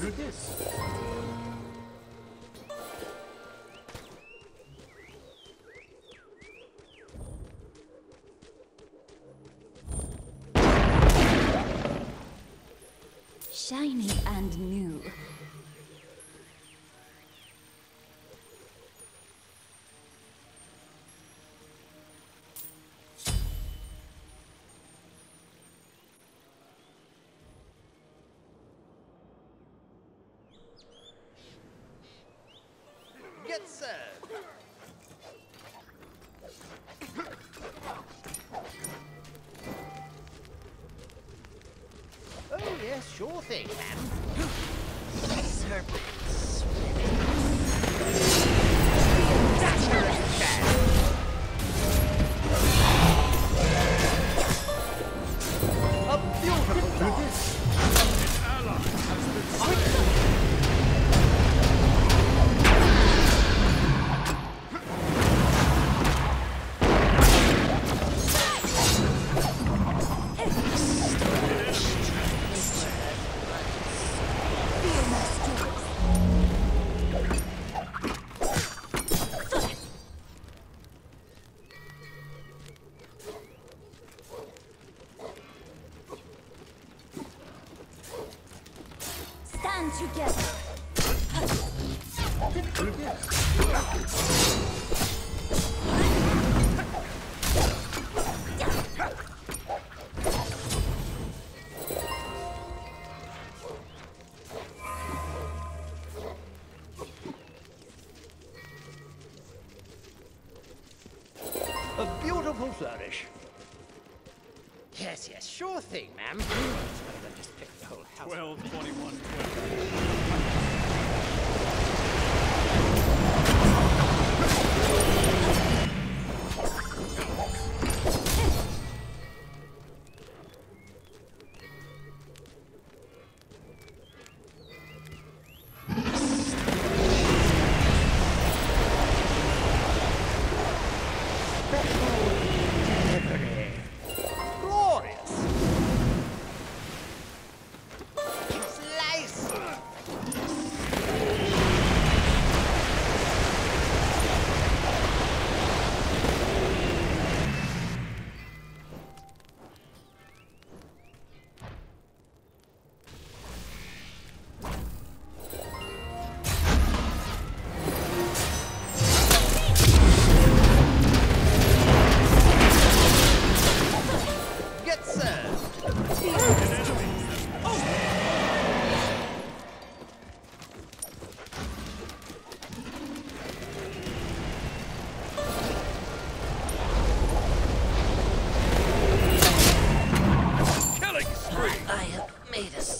through this. Shiny and new. Oh, yes, sure thing, ma'am. Have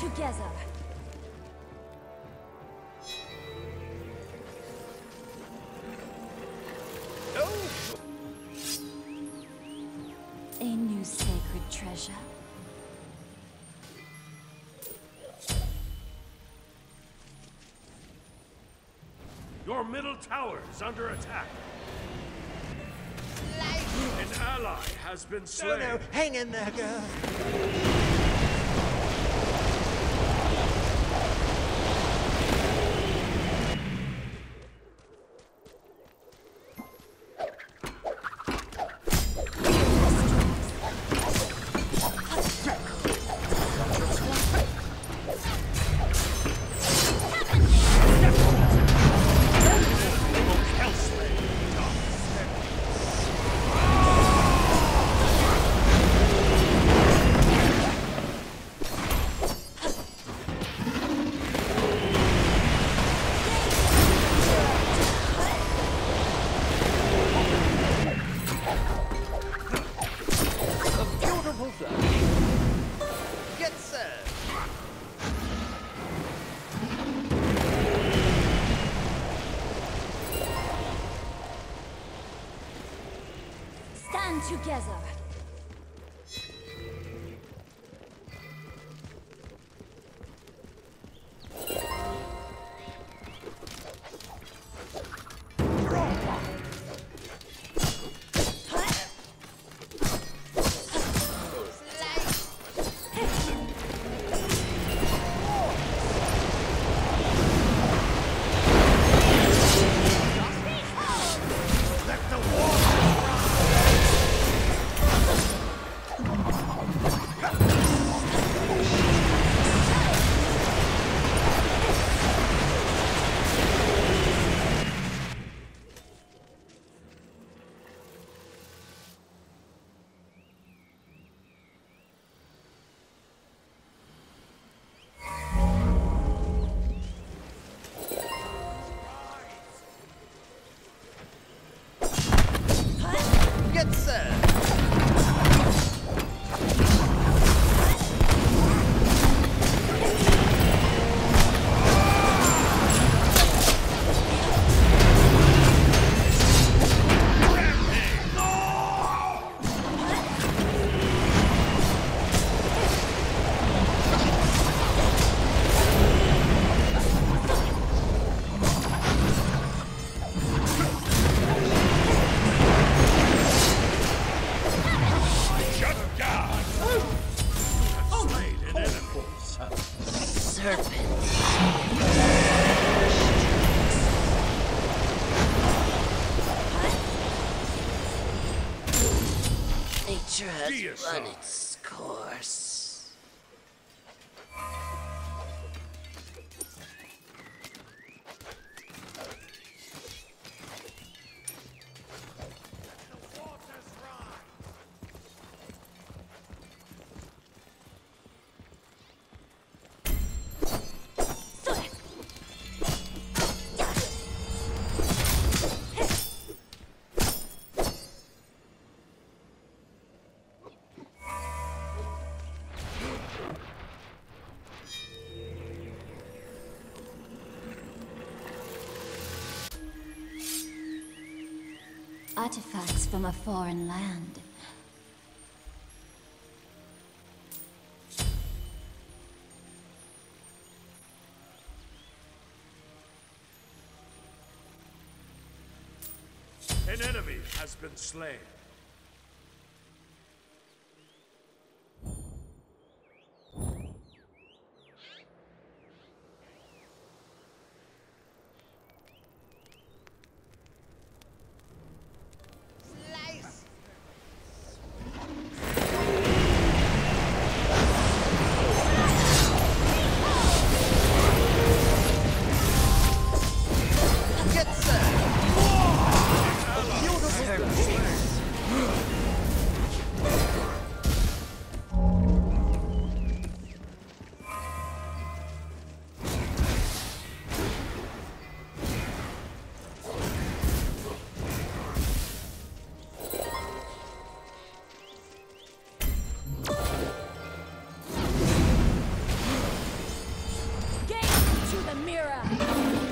together. Oh, A new sacred treasure. Your middle tower is under attack. An ally has been no, slain. no, hang in there, girl. together. serpent. Nature has run its course. artifacts from a foreign land. An enemy has been slain. Mira.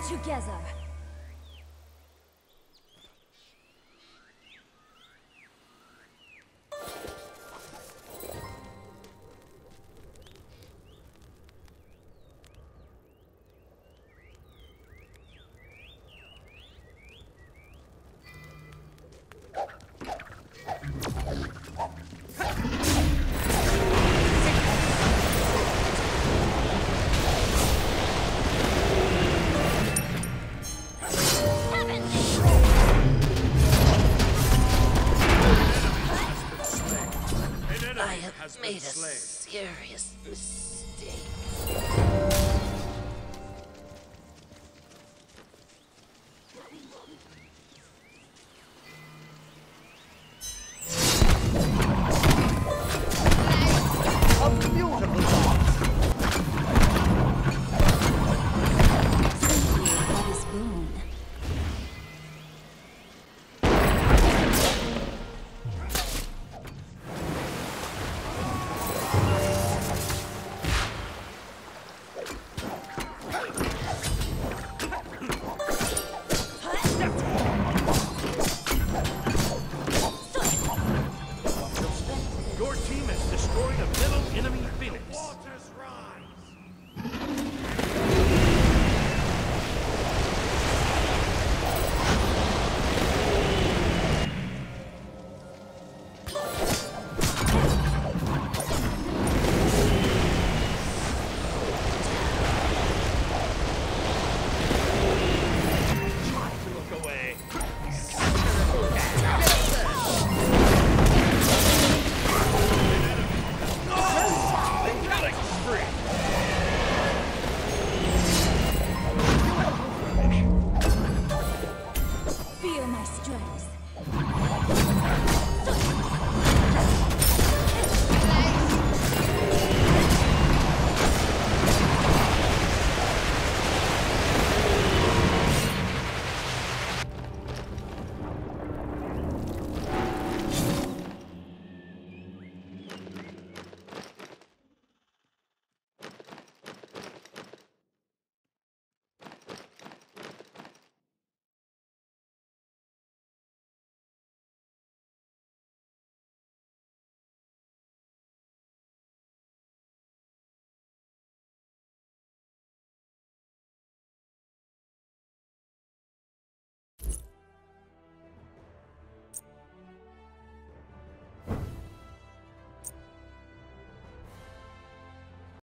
stand together.